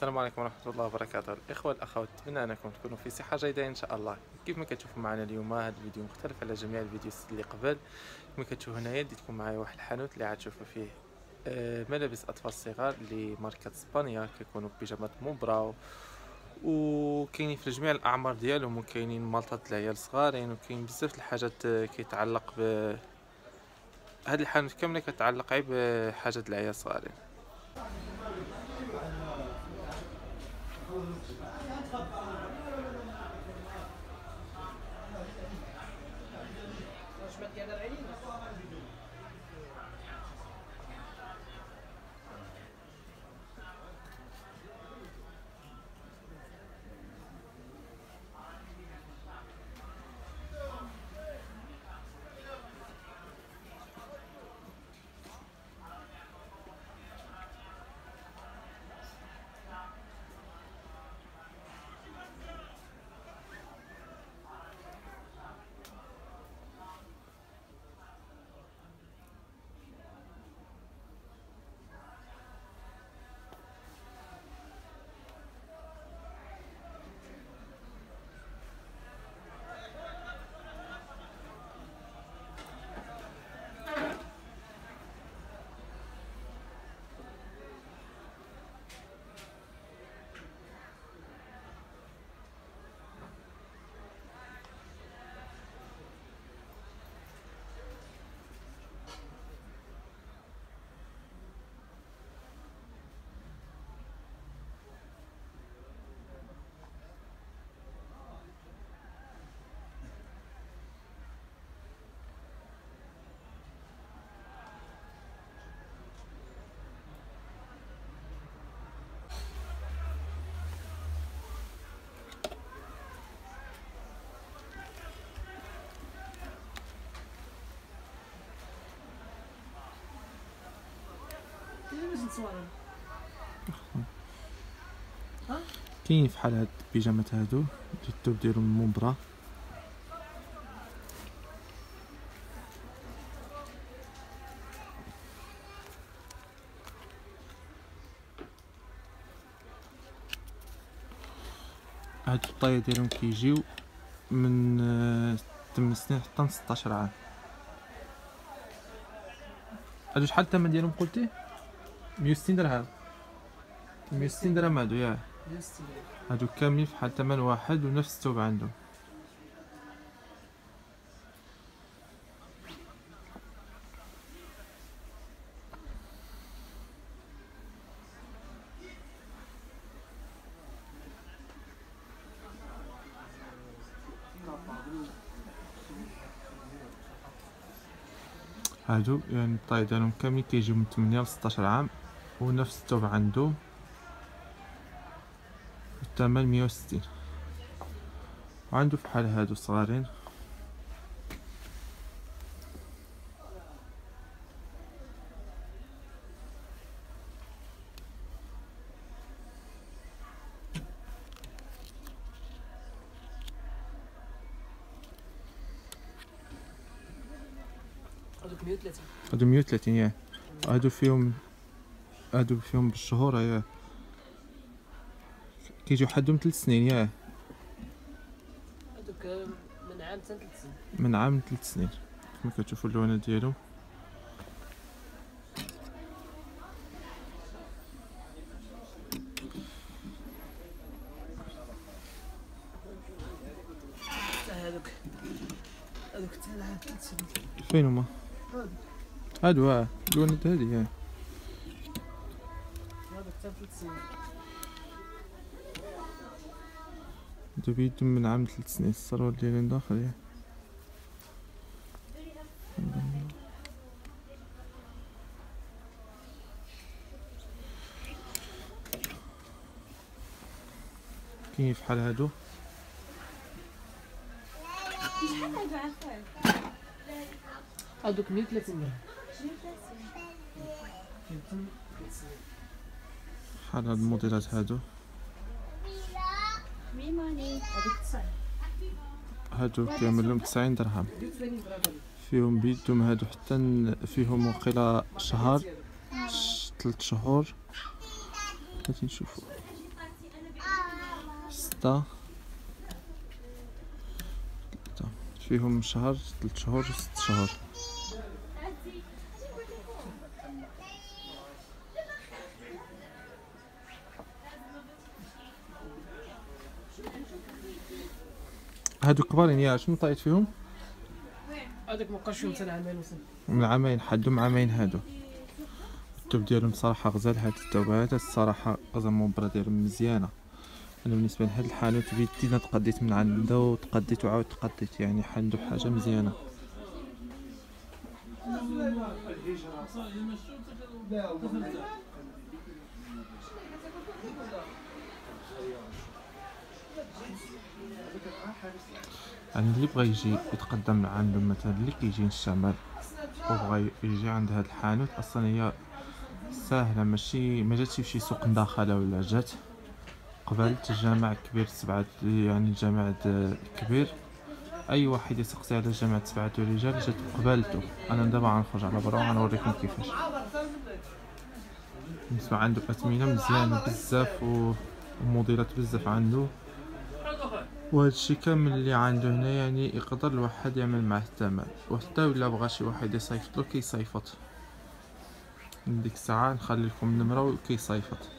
السلام عليكم ورحمة الله وبركاته. الإخوة الأخوات أتمنى أنكم تكونوا في صحة جيدة إن شاء الله. كيف ما كتشوفوا معنا اليوم هذا الفيديو مختلف على جميع الفيديوز اللي قبل. كما كتشوفوا هنايا ديتكم معايا واحد الحانوت اللي غتشوفوا فيه آه، ملابس أطفال صغار لماركة إسبانيا كيكونوا بيجامات موبرا وكاينين في جميع الأعمار ديالهم وكاينين مالطات العيال صغارين وكاين بزاف الحاجات آه، كيتعلق ب هاد الحانوت كامله كتعلق غير بحاجات العيال صغارين. باش نصورهم كاين في حال هاد البيجامات هادو التوب ديالهم موبرا هاد ال taille ديالهم كيجيو من آه، 8 سنين حتى 16 عام. هادو شحال الثمن ديالهم قلتي؟ 160 درهم. 160 درهم هادو ياه. هادو كاملين في حال ثمن واحد ونفس الثوب عندهم هادو يعني الطاي ديالهم كاملين كيجيو من 8 ل 16 عام. ونفس الثوب عندهم الثمن 160 وعنده في حال هادو صغارين. هذوك 130 هادو 130 ياه هادو فيهم هادو فيهم بالشهور ياه كيجيو حدهم ثلاث سنين ياه هذوك من عام حتى ثلاث سنين. من عام ثلاث سنين. كما كتشوفوا اللونات ديالهم. حتى هذوك. هذوك حتى ثلاث سنين. فين هما؟ هادو هادو آه اللونات هادي ياه هادو بيدهم من عام ثلاث سنين السروال ديالهم داخل ياه كاين في حال هادو؟ هذوك 130 درهم 130 بحال هاد الموديلات هادو؟ هذوك 9 هادو كيعمل لهم 90 درهم. 80 درهم فيهم بيدهم هادو حتى فيهم وقيلا شهر تلت شهور. هاتي نشوفو. ثلاثة فيهم شهر ثلاث شهور ست شهور. هادو كبارين يا شنو طايت فيهم؟ هذاك مابقاش فيهم حتى عامين وصل من عامين حدهم عامين هادو. التوب ديالهم صراحة غزال هاد التوبات الصراحة غزال المبرة ديالهم مزيانة. أنا بالنسبة لهاد الحانوت بيدينا تقديت من عنده تقديت وعاود تقديت يعني عنده حاجة مزيانة. يعني اللي بغى يجي يتقدم عنده مثلا اللي كيجي من الشمال وبغى يجي عند هاد الحانوت أصلا هي ساهلة ماشي ما جاتش في شي سوق مداخلة ولا جات. قبل الجامع كبير سبعة يعني الجامع د- كبير أي واحد يسقسي على جامع سبعة رجال جات قبالته أنا دابا غنخرج على برا وغنوريكم كيفاش. بالنسبة عنده اثمنة مزيانة بزاف وموديلات بزاف عنده. وهذا الشيء كامل اللي عنده هنا يعني يقدر الواحد يعمل معه الثمن. وحتى ولا بغى شي واحد يصيفط له كيصيفط. من ديك الساعة نخلي لكم النمرة وكيصيفط.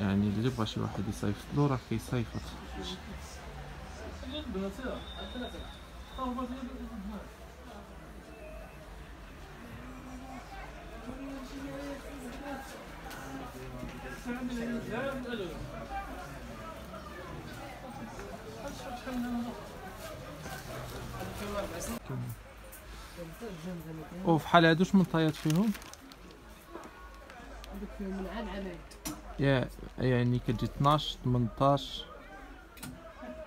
يعني اللي بغى شي واحد يصيفط له راه كيصيفط. وفي حال هادوش من طايات فيهم؟ هذاك فيهم من عام عامين يا يعني كتجي 12 18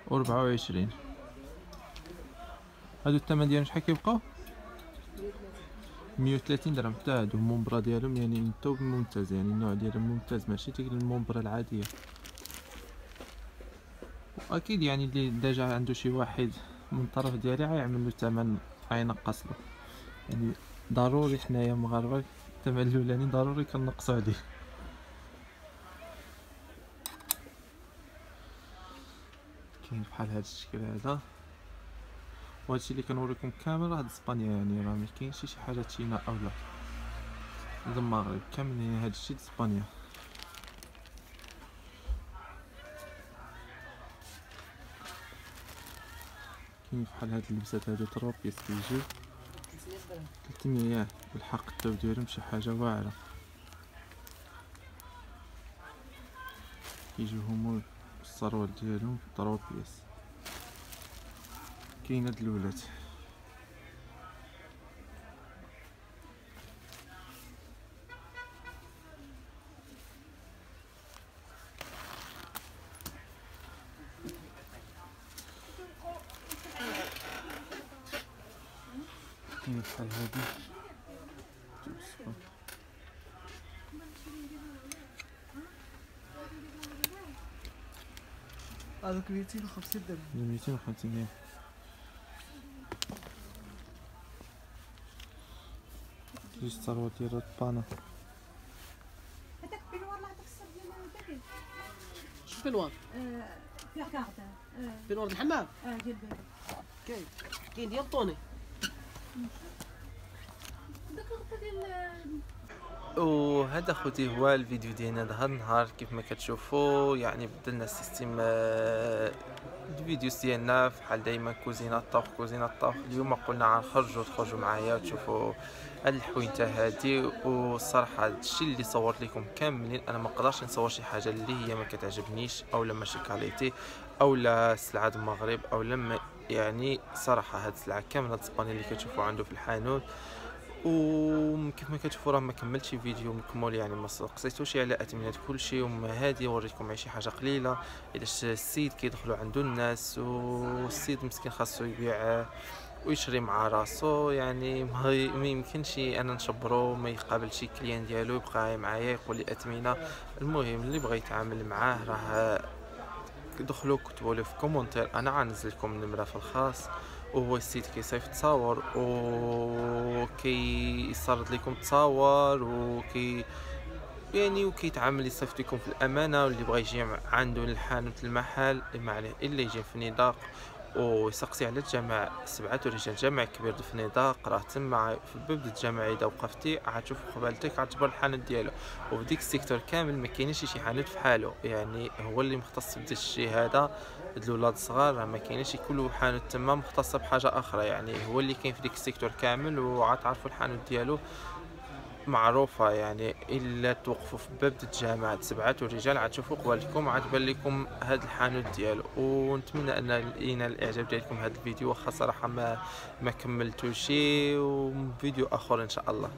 و 24 هادو الثمن ديالهم شحال كيبقاو؟ 130 درهم. حتى هادو المومبرا ديالهم يعني ممتاز يعني النوع ديالهم ممتاز ماشي ديك المومبرا العادية. واكيد يعني اللي ديجا عنده شي واحد من الطرف ديالي غيعمل له ثمن غينقص له. يعني ضروري حنايا مغاربة الثمن الأولاني ضروري كنقصو عليه. كاين بحال هاد الشكل هذا. وهادشي اللي كنوريكم كامل راه إسبانيا يعني راه مكاينش شي حاجة تشينا اولا المغرب كامل يعني هادشي إسبانيا. كاين بحال هاد اللبسات هادو trois pièces كيجيو 300 ياه بالحق التوب ديالهم شي حاجة واعرة. كيجيو هما السروال ديالهم trois pièces كاين هاد الولاد كاين بحال هادي هذوك 250 درهم 250 ياه جوج ديال البانا هذاك بنوار عندك الصب ديال البابي شوف بنوار آه، فيه كارطة آه peignoir الحمام آه ديال ال bébé كاين كاين ديال طوني وهذا خوتي هو الفيديو ديالنا هذا النهار كيف ما كتشوفوا يعني بدلنا ال système آه، ال videos ديالنا بحال دايما كوزينة الطبخ كوزينة الطبخ. اليوم قلنا غنخرجوا تخرجوا معايا وتشوفوا الحوينتة هادي. والصراحة هاد الشيء اللي صورت لكم كاملين أنا ما نقدرش نصور شي حاجة اللي هي ما كتعجبنيش أو لا ماشي qualité أو لا سلعة المغرب أو لما يعني صراحة هاد السلعة كاملة هاد الاسباني اللي كتشوفوا عنده في الحانوت. وكيف ما كتشوفوا راه ما كملتش فيديو مكمل يعني ما سقسيتوش على اثمنه كل شيء وما هادي وريتكم شي حاجة قليلة. اذا السيد كيدخلوا عنده الناس والسيد مسكين خاصو يبيع ويشري مع راسو يعني ما يمكنش أنا نشبرو ما يقابل شي كليان ديالو يبقى معايا يقول لي اثمنه المهم اللي بغى يتعامل معاه راه دخلوا كتبوا لي في commentaire أنا غنزل لكم النمرة في الخاص وهو السيت كيصيفط تصاور وكي يسرد لكم تصاور وكي يعني وكيتعامل يصيفط لكم في الأمانة واللي بغى يجي عنده الحانوت المحل ما عليه إلا يجي في نضاق ويسقسي على الجامع سبعة رجال جامع كبير في نضاق راه تما في باب الجامع إذا وقفتي غتشوف قبالتك غتجبر الحانوت ديالو. وفي ديك ال secteur كامل ما كاينش شي حانوت في حاله يعني هو اللي مختص بداك الشيء هذا هاد الأولاد الصغار. راه ما كل حانوت تما مختصة بحاجة أخرى. يعني هو اللي كاين في ديك ال secteur كامل وغتعرفوا الحانوت ديالو. معروفة يعني إلا توقفوا في باب الجامعة سبعة الرجال عتشوفوا قبالكم عتبان لكم هاد الحانوت ديالو. ونتمنى أن ينال الإعجاب ديالكم هاد الفيديو واخا صراحة ما ما كملتوشي وفيديو آخر إن شاء الله.